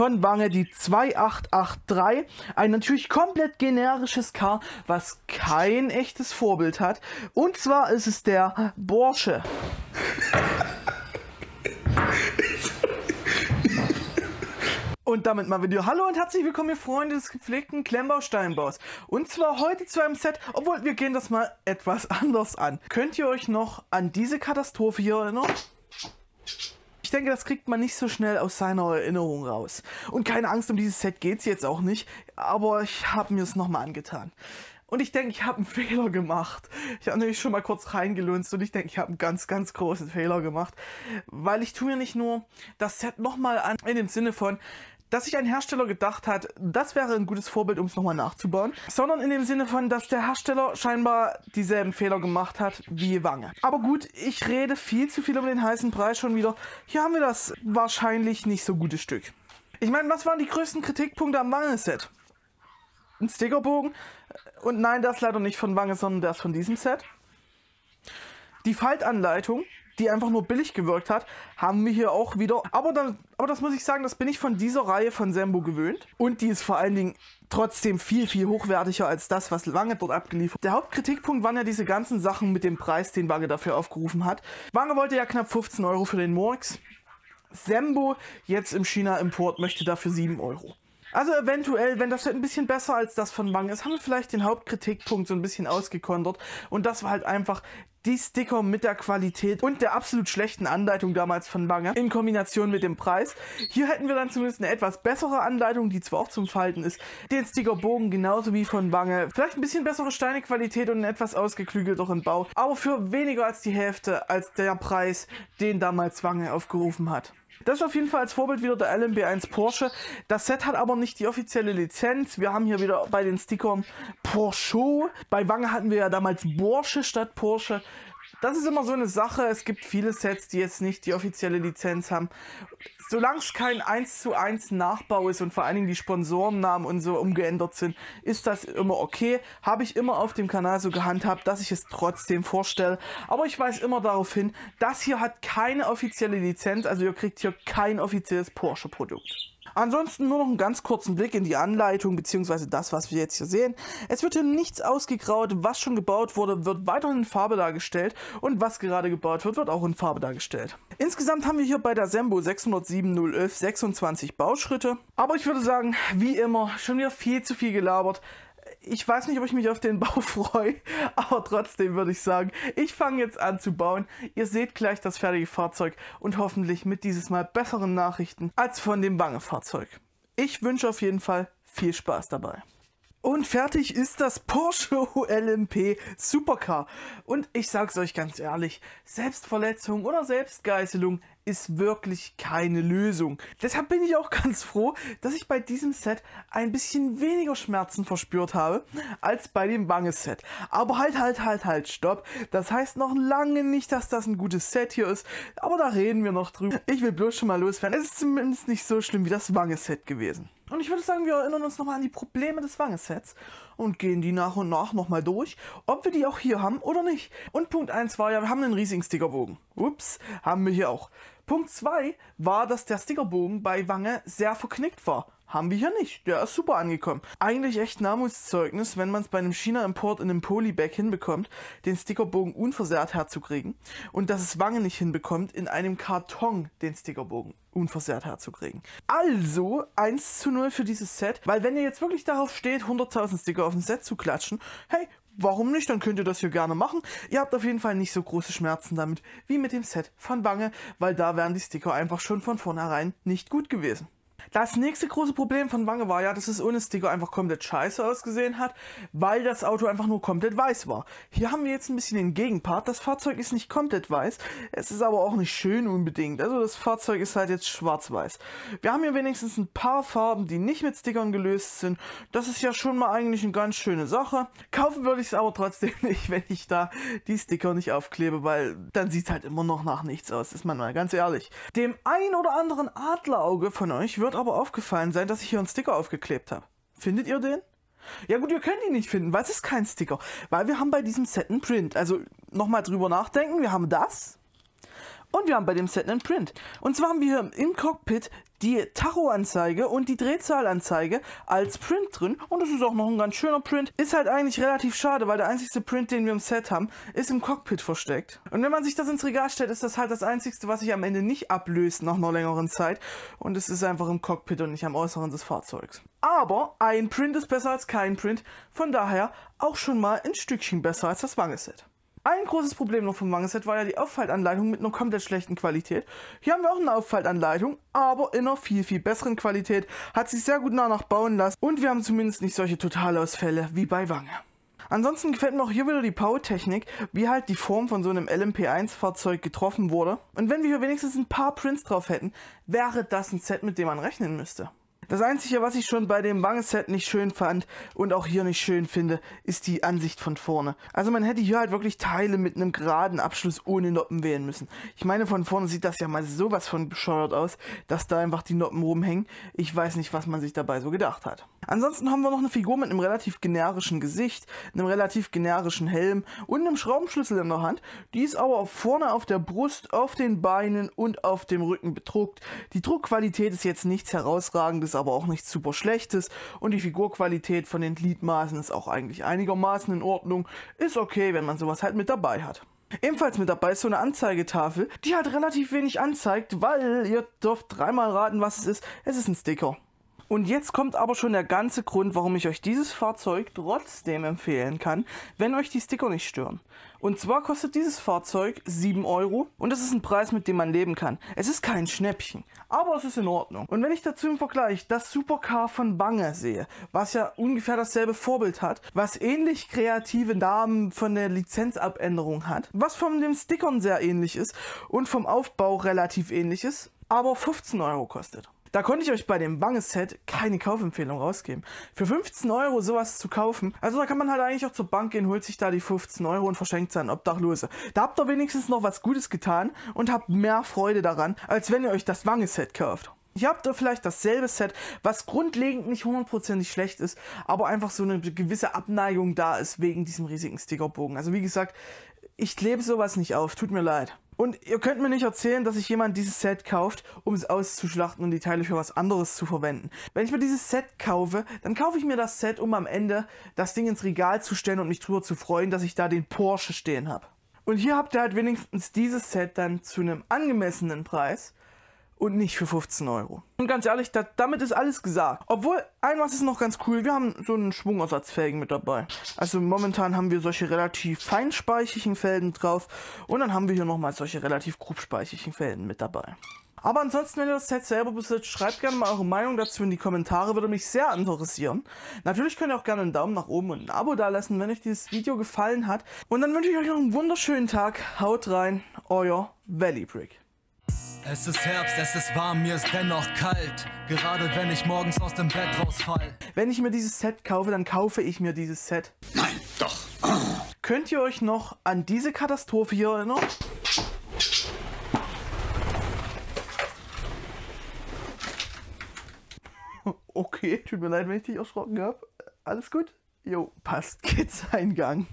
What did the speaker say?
von Wange, die 2883. Ein natürlich komplett generisches Car, was kein echtes Vorbild hat. Und zwar ist es der Porsche. Und damit mal Video. Hallo und herzlich willkommen, ihr Freunde des gepflegten Klemmbausteinbaus. Und zwar heute zu einem Set, obwohl wir gehen das mal etwas anders an. Könnt ihr euch noch an diese Katastrophe hier erinnern? Ich denke, das kriegt man nicht so schnell aus seiner Erinnerung raus. Und keine Angst, um dieses Set geht es jetzt auch nicht, aber ich habe mir es nochmal angetan. Und ich denke, ich habe einen Fehler gemacht. Ich habe nämlich schon mal kurz reingelunzt und ich denke, ich habe einen ganz, ganz großen Fehler gemacht. Weil ich tue mir nicht nur das Set nochmal an, in dem Sinne von, dass sich ein Hersteller gedacht hat, das wäre ein gutes Vorbild, um es nochmal nachzubauen, sondern in dem Sinne von, dass der Hersteller scheinbar dieselben Fehler gemacht hat wie Wange. Aber gut, ich rede viel zu viel um den heißen Preis schon wieder. Hier haben wir das wahrscheinlich nicht so gute Stück. Ich meine, was waren die größten Kritikpunkte am Wange-Set? Ein Stickerbogen? Und nein, ist leider nicht von Wange, sondern der ist von diesem Set. Die Faltanleitung, die einfach nur billig gewirkt hat, haben wir hier auch wieder. Aber, dann, aber das muss ich sagen, das bin ich von dieser Reihe von Sembo gewöhnt. Und die ist vor allen Dingen trotzdem viel, viel hochwertiger als das, was Wange dort abgeliefert hat. Der Hauptkritikpunkt waren ja diese ganzen Sachen mit dem Preis, den Wange dafür aufgerufen hat. Wange wollte ja knapp 15 Euro für den Murks. Sembo jetzt im China-Import möchte dafür 7 Euro. Also eventuell, wenn das ein bisschen besser als das von Wange ist, haben wir vielleicht den Hauptkritikpunkt so ein bisschen ausgekontert. Und das war halt einfach die Sticker mit der Qualität und der absolut schlechten Anleitung damals von Wange in Kombination mit dem Preis. Hier hätten wir dann zumindest eine etwas bessere Anleitung, die zwar auch zum Falten ist, den Stickerbogen genauso wie von Wange, vielleicht ein bisschen bessere Steinequalität und einen etwas ausgeklügelteren Bau, aber für weniger als die Hälfte als der Preis, den damals Wange aufgerufen hat. Das ist auf jeden Fall als Vorbild wieder der LMB1 Porsche. Das Set hat aber nicht die offizielle Lizenz. Wir haben hier wieder bei den Stickern Porsche. Bei Wange hatten wir ja damals Porsche statt Porsche. Das ist immer so eine Sache. Es gibt viele Sets, die jetzt nicht die offizielle Lizenz haben. Solange es kein 1 zu 1 Nachbau ist und vor allen Dingen die Sponsorennamen und so umgeändert sind, ist das immer okay. Habe ich immer auf dem Kanal so gehandhabt, dass ich es trotzdem vorstelle. Aber ich weise immer darauf hin, das hier hat keine offizielle Lizenz, also ihr kriegt hier kein offizielles Porsche-Produkt. Ansonsten nur noch einen ganz kurzen Blick in die Anleitung bzw. das, was wir jetzt hier sehen. Es wird hier nichts ausgegraut, was schon gebaut wurde, wird weiterhin in Farbe dargestellt und was gerade gebaut wird, wird auch in Farbe dargestellt. Insgesamt haben wir hier bei der Sembo 607011 26 Bauschritte, aber ich würde sagen, wie immer, schon wieder viel zu viel gelabert ich weiß nicht, ob ich mich auf den Bau freue, aber trotzdem würde ich sagen, ich fange jetzt an zu bauen. Ihr seht gleich das fertige Fahrzeug und hoffentlich mit dieses Mal besseren Nachrichten als von dem Bange-Fahrzeug. Ich wünsche auf jeden Fall viel Spaß dabei. Und fertig ist das Porsche LMP Supercar. Und ich sag's euch ganz ehrlich, Selbstverletzung oder Selbstgeißelung ist wirklich keine Lösung. Deshalb bin ich auch ganz froh, dass ich bei diesem Set ein bisschen weniger Schmerzen verspürt habe als bei dem Wange-Set. Aber halt, halt, halt, halt, stopp. Das heißt noch lange nicht, dass das ein gutes Set hier ist, aber da reden wir noch drüber. Ich will bloß schon mal loswerden. Es ist zumindest nicht so schlimm wie das Wange-Set gewesen. Und ich würde sagen, wir erinnern uns nochmal an die Probleme des Wange-Sets und gehen die nach und nach nochmal durch, ob wir die auch hier haben oder nicht. Und Punkt 1 war ja, wir haben einen riesigen Stickerbogen. Ups, haben wir hier auch. Punkt 2 war, dass der Stickerbogen bei Wange sehr verknickt war. Haben wir hier nicht. Der ist super angekommen. Eigentlich echt Namenszeugnis, wenn man es bei einem China-Import in einem Polybag hinbekommt, den Stickerbogen unversehrt herzukriegen. Und dass es Wange nicht hinbekommt, in einem Karton den Stickerbogen unversehrt herzukriegen. Also 1 zu 0 für dieses Set, weil wenn ihr jetzt wirklich darauf steht, 100.000 Sticker auf ein Set zu klatschen, hey, warum nicht? Dann könnt ihr das hier gerne machen. Ihr habt auf jeden Fall nicht so große Schmerzen damit wie mit dem Set von Bange, weil da wären die Sticker einfach schon von vornherein nicht gut gewesen. Das nächste große Problem von Wange war ja, dass es ohne Sticker einfach komplett scheiße ausgesehen hat, weil das Auto einfach nur komplett weiß war. Hier haben wir jetzt ein bisschen den Gegenpart. Das Fahrzeug ist nicht komplett weiß, es ist aber auch nicht schön unbedingt. Also das Fahrzeug ist halt jetzt schwarz-weiß. Wir haben hier wenigstens ein paar Farben, die nicht mit Stickern gelöst sind. Das ist ja schon mal eigentlich eine ganz schöne Sache. Kaufen würde ich es aber trotzdem nicht, wenn ich da die Sticker nicht aufklebe, weil dann sieht es halt immer noch nach nichts aus, ist man mal ganz ehrlich. Dem ein oder anderen Adlerauge von euch wird aber aufgefallen sein, dass ich hier einen Sticker aufgeklebt habe. Findet ihr den? Ja gut, ihr könnt ihn nicht finden, es ist kein Sticker. Weil wir haben bei diesem Set einen Print. Also nochmal drüber nachdenken, wir haben das Und wir haben bei dem Set einen Print. Und zwar haben wir hier im Cockpit die Tacho-Anzeige und die Drehzahlanzeige als Print drin. Und das ist auch noch ein ganz schöner Print. Ist halt eigentlich relativ schade, weil der einzigste Print, den wir im Set haben, ist im Cockpit versteckt. Und wenn man sich das ins Regal stellt, ist das halt das einzigste, was sich am Ende nicht ablöst nach einer längeren Zeit. Und es ist einfach im Cockpit und nicht am Äußeren des Fahrzeugs. Aber ein Print ist besser als kein Print. Von daher auch schon mal ein Stückchen besser als das Wangeset. Ein großes Problem noch vom Wangenset war ja die Auffaltanleitung mit einer komplett schlechten Qualität. Hier haben wir auch eine Auffaltanleitung, aber in einer viel, viel besseren Qualität. Hat sich sehr gut nach bauen lassen und wir haben zumindest nicht solche Totalausfälle wie bei Wange. Ansonsten gefällt mir auch hier wieder die Bautechnik, wie halt die Form von so einem LMP1-Fahrzeug getroffen wurde. Und wenn wir hier wenigstens ein paar Prints drauf hätten, wäre das ein Set, mit dem man rechnen müsste. Das Einzige, was ich schon bei dem Wangeset nicht schön fand und auch hier nicht schön finde, ist die Ansicht von vorne. Also man hätte hier halt wirklich Teile mit einem geraden Abschluss ohne Noppen wählen müssen. Ich meine, von vorne sieht das ja mal sowas von bescheuert aus, dass da einfach die Noppen rumhängen. Ich weiß nicht, was man sich dabei so gedacht hat. Ansonsten haben wir noch eine Figur mit einem relativ generischen Gesicht, einem relativ generischen Helm und einem Schraubenschlüssel in der Hand. Die ist aber vorne auf der Brust, auf den Beinen und auf dem Rücken bedruckt. Die Druckqualität ist jetzt nichts herausragendes, aber auch nichts super schlechtes und die Figurqualität von den Gliedmaßen ist auch eigentlich einigermaßen in Ordnung. Ist okay, wenn man sowas halt mit dabei hat. Ebenfalls mit dabei ist so eine Anzeigetafel, die halt relativ wenig anzeigt, weil ihr dürft dreimal raten, was es ist. Es ist ein Sticker. Und jetzt kommt aber schon der ganze Grund, warum ich euch dieses Fahrzeug trotzdem empfehlen kann, wenn euch die Sticker nicht stören. Und zwar kostet dieses Fahrzeug 7 Euro und das ist ein Preis, mit dem man leben kann. Es ist kein Schnäppchen, aber es ist in Ordnung. Und wenn ich dazu im Vergleich das Supercar von Bange sehe, was ja ungefähr dasselbe Vorbild hat, was ähnlich kreative Namen von der Lizenzabänderung hat, was von den Stickern sehr ähnlich ist und vom Aufbau relativ ähnlich ist, aber 15 Euro kostet. Da konnte ich euch bei dem Bange-Set keine Kaufempfehlung rausgeben. Für 15 Euro sowas zu kaufen, also da kann man halt eigentlich auch zur Bank gehen, holt sich da die 15 Euro und verschenkt es an Obdachlose. Da habt ihr wenigstens noch was Gutes getan und habt mehr Freude daran, als wenn ihr euch das Wange-Set kauft. Ihr habt da vielleicht dasselbe Set, was grundlegend nicht hundertprozentig schlecht ist, aber einfach so eine gewisse Abneigung da ist wegen diesem riesigen Stickerbogen. Also wie gesagt, ich klebe sowas nicht auf, tut mir leid. Und ihr könnt mir nicht erzählen, dass sich jemand dieses Set kauft, um es auszuschlachten und die Teile für was anderes zu verwenden. Wenn ich mir dieses Set kaufe, dann kaufe ich mir das Set, um am Ende das Ding ins Regal zu stellen und mich drüber zu freuen, dass ich da den Porsche stehen habe. Und hier habt ihr halt wenigstens dieses Set dann zu einem angemessenen Preis und nicht für 15 Euro. Und ganz ehrlich, da, damit ist alles gesagt. Obwohl, ein was ist noch ganz cool, wir haben so einen Schwungersatzfelgen mit dabei. Also momentan haben wir solche relativ feinspeichigen Felgen drauf und dann haben wir hier nochmal solche relativ grobspeichigen Felgen mit dabei. Aber ansonsten, wenn ihr das Set selber besitzt, schreibt gerne mal eure Meinung dazu in die Kommentare, würde mich sehr interessieren. Natürlich könnt ihr auch gerne einen Daumen nach oben und ein Abo dalassen, wenn euch dieses Video gefallen hat. Und dann wünsche ich euch noch einen wunderschönen Tag. Haut rein, euer Valley Brick. Es ist Herbst, es ist warm, mir ist dennoch kalt. Gerade wenn ich morgens aus dem Bett rausfall. Wenn ich mir dieses Set kaufe, dann kaufe ich mir dieses Set. Nein, doch. Könnt ihr euch noch an diese Katastrophe hier erinnern? Okay, tut mir leid, wenn ich dich erschrocken habe. Alles gut? Jo, passt. Geht's Eingang.